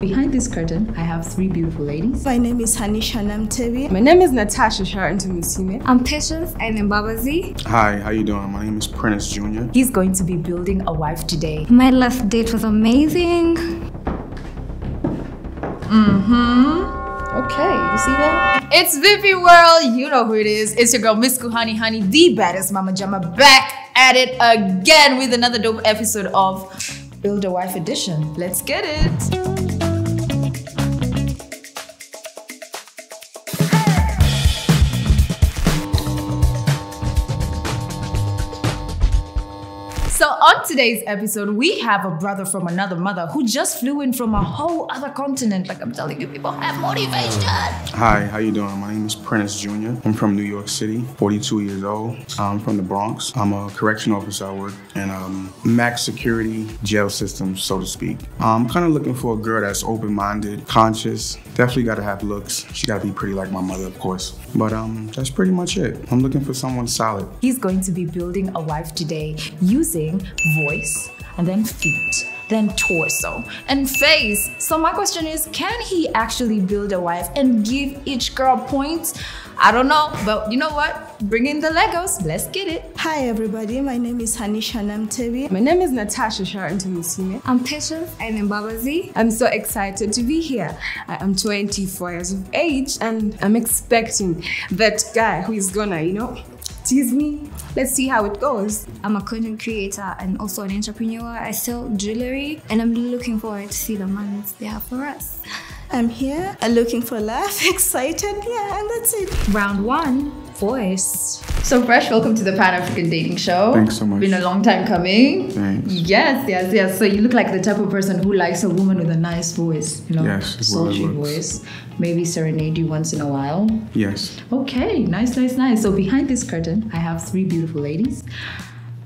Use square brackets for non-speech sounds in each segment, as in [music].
Behind this curtain, I have three beautiful ladies. My name is Hanisha Namtebi. My name is Natasha Sharanton Musime. I'm Patience and Mbabazi. Hi, how you doing? My name is Prentice Jr. He's going to be building a wife today. My last date was amazing. Mm-hmm. Okay, you see that? It's Vivi World. You know who it is. It's your girl, Miss Kuhani Honey, the baddest Mama Jama, back at it again with another dope episode of Build a Wife Edition. Let's get it. On today's episode, we have a brother from another mother who just flew in from a whole other continent. Like I'm telling you, people have motivation. Hi, how you doing? My name is Prentice Jr. I'm from New York City, 42 years old. I'm from the Bronx. I'm a correction officer. I work in um, max security jail system, so to speak. I'm kind of looking for a girl that's open-minded, conscious. Definitely got to have looks. She got to be pretty like my mother, of course. But um, that's pretty much it. I'm looking for someone solid. He's going to be building a wife today using voice and then feet then torso and face. So my question is, can he actually build a wife and give each girl points? I don't know, but you know what? Bring in the Legos. Let's get it. Hi everybody, my name is Hanisha Namtebi. My name is Natasha Sharanton Musime. I'm Patience and Mbabazi. I'm so excited to be here. I am 24 years of age and I'm expecting that guy who is gonna, you know, tease me. Let's see how it goes. I'm a content creator and also an entrepreneur. I sell jewelry and I'm looking forward to see the man there for us. I'm here, looking for love, [laughs] excited, yeah, and that's it. Round one, voice. So Fresh, welcome to the Pan African Dating Show. Thanks so much. Been a long time coming. Thanks. Yes, yes, yes. So you look like the type of person who likes a woman with a nice voice, you know, Yes, it's what it sultry looks. voice. Maybe serenade you once in a while. Yes. Okay, nice, nice, nice. So behind this curtain, I have three beautiful ladies,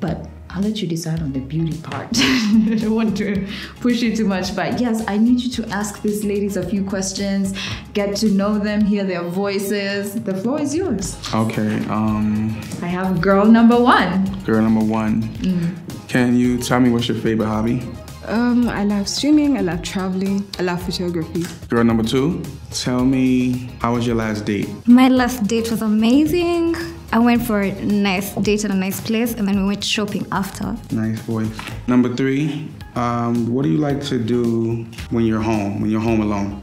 but I'll let you decide on the beauty part. [laughs] I don't want to push you too much, but yes, I need you to ask these ladies a few questions, get to know them, hear their voices. The floor is yours. Okay. Um, I have girl number one. girl number one. Mm. Can you tell me what's your favorite hobby? Um, I love swimming, I love traveling, I love photography. Girl number two. Tell me how was your last date? My last date was amazing. I went for a nice date at a nice place and then we went shopping after. Nice voice. Number three. Um, what do you like to do when you're home? When you're home alone?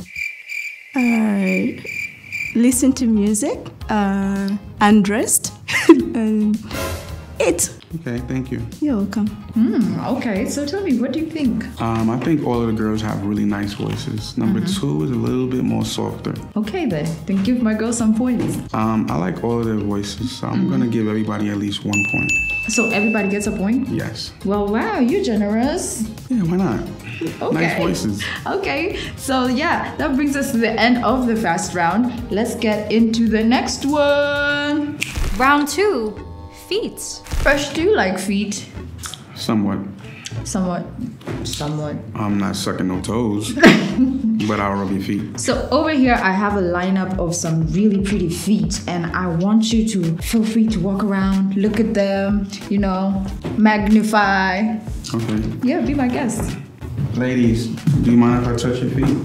Uh, listen to music, uh, undressed, [laughs] and eat. Okay, thank you. You're welcome. Hmm, okay, so tell me, what do you think? Um, I think all of the girls have really nice voices. Number Mm-hmm. two is a little bit more softer. Okay then, then give my girl some points. Um, I like all of their voices, so I'm Mm-hmm. gonna give everybody at least one point. So everybody gets a point? Yes. Well, wow, you're generous. Yeah, why not? Okay. Nice voices. Okay, so yeah, that brings us to the end of the fast round. Let's get into the next one. Round two, feet. Fresh, do you like feet? Somewhat. Somewhat. Somewhat. I'm not sucking no toes, [laughs] but I'll rub your feet. So over here, I have a lineup of some really pretty feet, and I want you to feel free to walk around, look at them, you know, magnify. Okay. Yeah, be my guest. Ladies, do you mind if I touch your feet?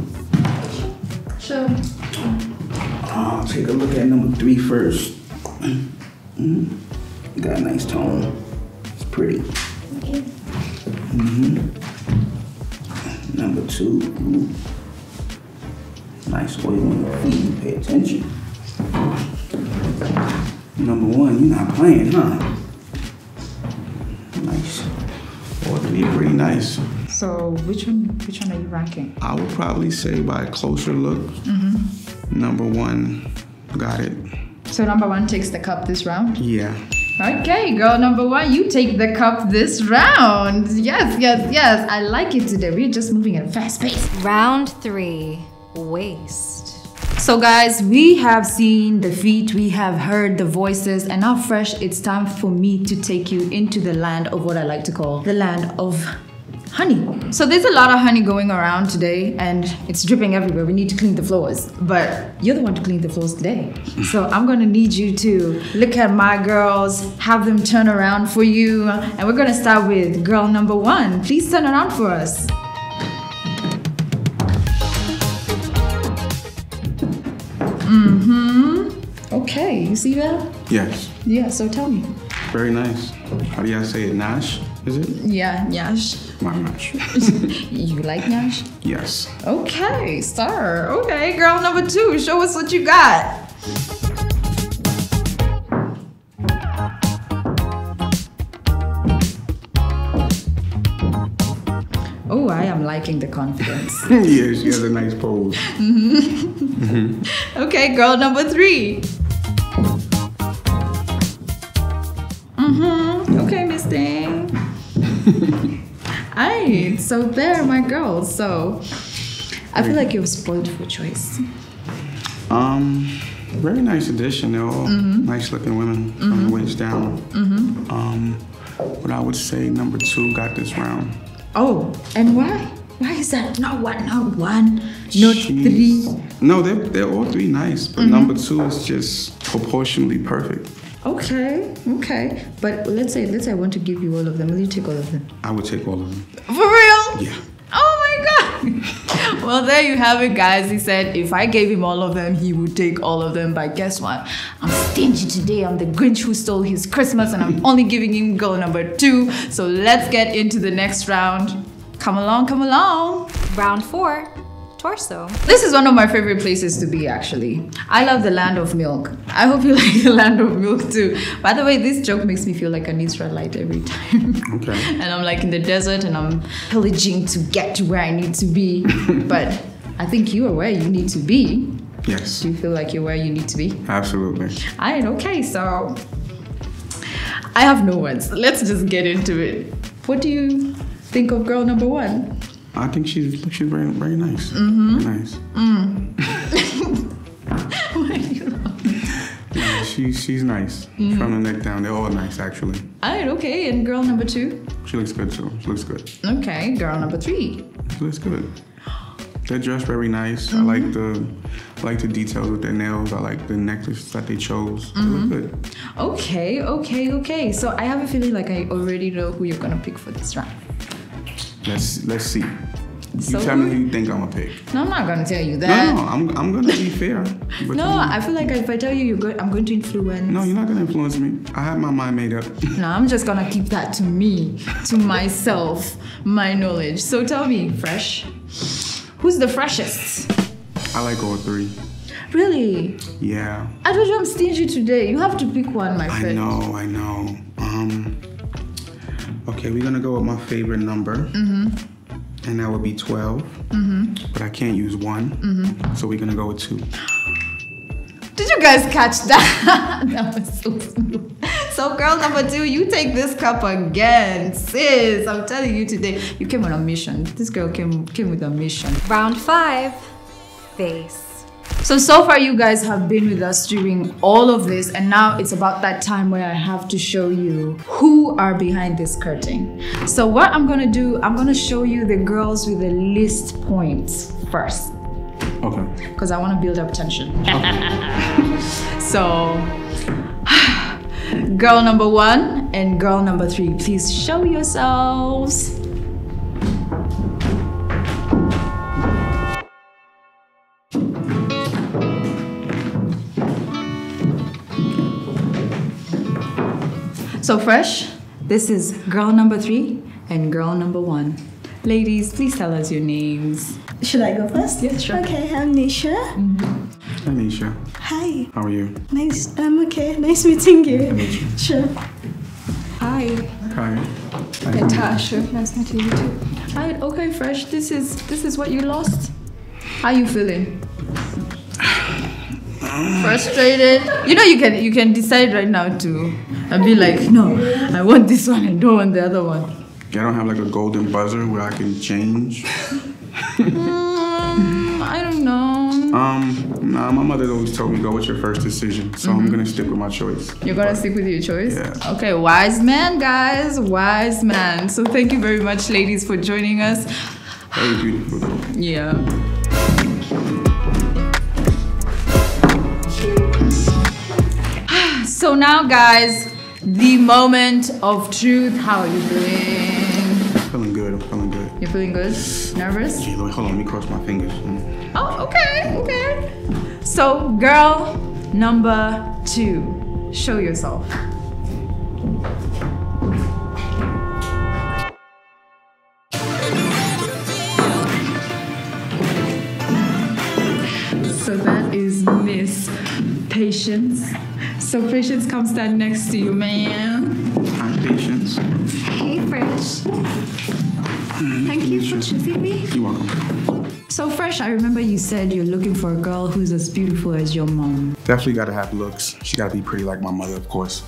Sure. I'll take a look at number three first. Mm, Got a nice tone. It's pretty. hmm Number two. ooh. Nice oil on your feet. Pay attention. Number one, you're not playing, huh? Nice. All three are pretty nice. So which one? Which one are you ranking? I would probably say by a closer look, Mhm. number one, got it. So number one takes the cup this round. Yeah. Okay, girl number one, you take the cup this round. Yes, yes, yes. I like it today. We're just moving at a fast pace. Round three, waist. So, guys, we have seen the feet, we have heard the voices, and now, fresh, it's time for me to take you into the land of what I like to call the land of honey. So there's a lot of honey going around today and it's dripping everywhere. We need to clean the floors, but you're the one to clean the floors today. So I'm going to need you to look at my girls, have them turn around for you. And we're going to start with girl number one. Please turn around for us. Mm-hmm. Okay, you see that? Yes. Yeah, so tell me. Very nice. How do you say it? Nash? Is it? Yeah, Nyash. My Nash. [laughs] You like Nyash? yes. Okay, sir. Okay, girl number two, show us what you got. Oh, I am liking the confidence. [laughs] yeah, she has a nice pose. [laughs] okay, girl number three. Mm-hmm. Okay, Miss Dang. [laughs] Alright, so there, my girls. So I feel like you're spoiled for choice. Um, very nice addition. They're all nice looking women from the waist down. Um, but I would say number two got this round. Oh, and why? Why is that? Not one, not one, not She- three. No, they're, they're all three nice, but number two is just proportionally perfect. Okay, okay. But let's say, let's say I want to give you all of them. Will you take all of them? I would take all of them. For real? Yeah. Oh my god. [laughs] well, there you have it, guys. He said if I gave him all of them, he would take all of them. But guess what? I'm stingy today. I'm the Grinch who stole his Christmas, and I'm only giving him goal number two. So let's get into the next round. Come along, come along. Round four, torso. This is one of my favorite places to be, actually. I love the land of milk. I hope you [laughs] like the land of milk too. By the way, this joke makes me feel like an Israelite every time. Okay. [laughs] and I'm like in the desert and I'm pillaging to get to where I need to be. [laughs] but I think you are where you need to be. Yes. Do you feel like you're where you need to be? Absolutely. Alright, okay, so I have no words. Let's just get into it. What do you think of girl number one? I think she's she's very very nice. Mm-hmm. Very nice. Mm. [laughs] Yeah, she she's nice. Mm. From the neck down, they're all nice actually. Alright, okay, and girl number two? She looks good too. She looks good. Okay, girl number three. She looks good. They're dressed very nice. I like mm-hmm. the I like the details with their nails. I like the necklace that they chose. They look mm-hmm. good. Okay, okay, okay. So I have a feeling like I already know who you're gonna pick for this round. Let's let's see. So you tell me who- you think I'm gonna pick. No, I'm not gonna tell you that. no, I'm I'm gonna be fair. [laughs] No, I feel like if I tell you you're good, I'm going to influence. no, you're not gonna influence me. I have my mind made up. [laughs] No, I'm just gonna keep that to me, to myself, my knowledge. So tell me, fresh. Who's the freshest? I like all three. Really? Yeah. I told you I'm stingy today. You have to pick one, my friend. I know, I know. Um, okay, we're gonna go with my favorite number, Mm-hmm. and that would be 12. But I can't use one, Mm-hmm. so we're gonna go with two. Did you guys catch that? [laughs] that was so smooth. So, girl number two, you take this cup again, sis. I'm telling you today, you came on a mission. This girl came came with a mission. Round five, face. So, so far, you guys have been with us during all of this, and now it's about that time where I have to show you who are behind this curtain. So, what I'm gonna do, I'm gonna show you the girls with the least points first, Okay. because I wanna build up tension. [laughs] so, [sighs] girl number one and girl number three, please show yourselves. So fresh, this is girl number three and girl number one. Ladies, please tell us your names. Should I go first? Yes, sure. Okay, I'm Nisha. Mm-hmm. Hi, Nisha. Hi. How are you? Nice. I'm okay. Nice meeting you. meet you. Sure. Hi, Hi. Hi. Natasha. Nice meeting you too. Alright, okay, fresh. This is this is what you lost. How you feeling? Frustrated. You know you can you can decide right now to and be like, no, I want this one, I don't want the other one. I don't have like a golden buzzer where I can change. Mm, I don't know. Um, nah, my mother always told me go with your first decision, so I'm gonna stick with my choice. You're gonna stick with your choice? Yeah. Okay, wise man, guys. Wise man. So thank you very much, ladies, for joining us. Very beautiful. Yeah. So now, guys, the moment of truth. How are you feeling? Feeling good. I'm feeling good. You're feeling good? Nervous? Gee, hold on. Let me cross my fingers. Mm. Oh, okay, okay. So, girl number two, show yourself. So that is Miss Patience. So Patience, come stand next to you, man. Hi, Patience. Hey, Fresh. Mm, Thank you for choosing me. You're welcome. So Fresh, I remember you said you're looking for a girl who's as beautiful as your mom. Definitely gotta have looks. She gotta be pretty like my mother, of course.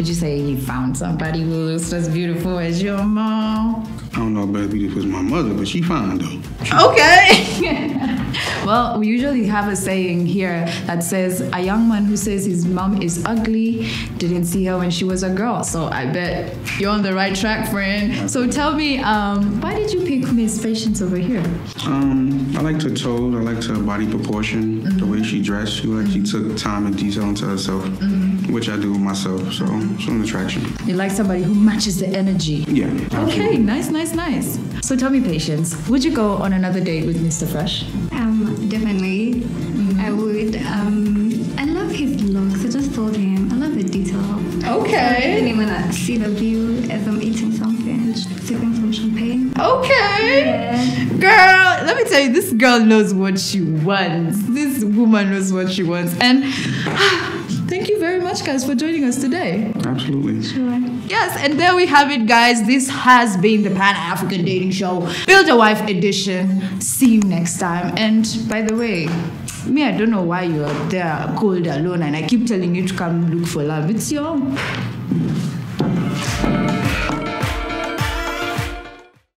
Would you say you found somebody who looks as beautiful as your mom? I don't know about as beautiful as my mother, but she fine though. Okay. [laughs] well, we usually have a saying here that says a young man who says his mom is ugly didn't see her when she was a girl. So I bet you're on the right track, friend. So tell me, um, why did you pick Miss Patience over here? Um, I liked her toes. I liked her body proportion, the way she dressed. She she took time and detail into herself, which I do with myself. So it's an attraction. You like somebody who matches the energy. Yeah. Okay, nice, nice, nice. So tell me, Patience, would you go on another date with Mr. Fresh? Um, definitely. I would. Um, I love his looks. I just told him. I love the detail. I Okay. didn't even see the view as I'm eating something, just sipping some champagne. Okay. Yeah. Girl, let me tell you, this girl knows what she wants. This woman knows what she wants. And thank you very much, guys, for joining us today. Absolutely. Yes, and there we have it, guys. This has been the Pan African Dating Show, Build a Wife Edition. See you next time. And by the way, me, I don't know why you're there cold alone, and I keep telling you to come look for love. It's your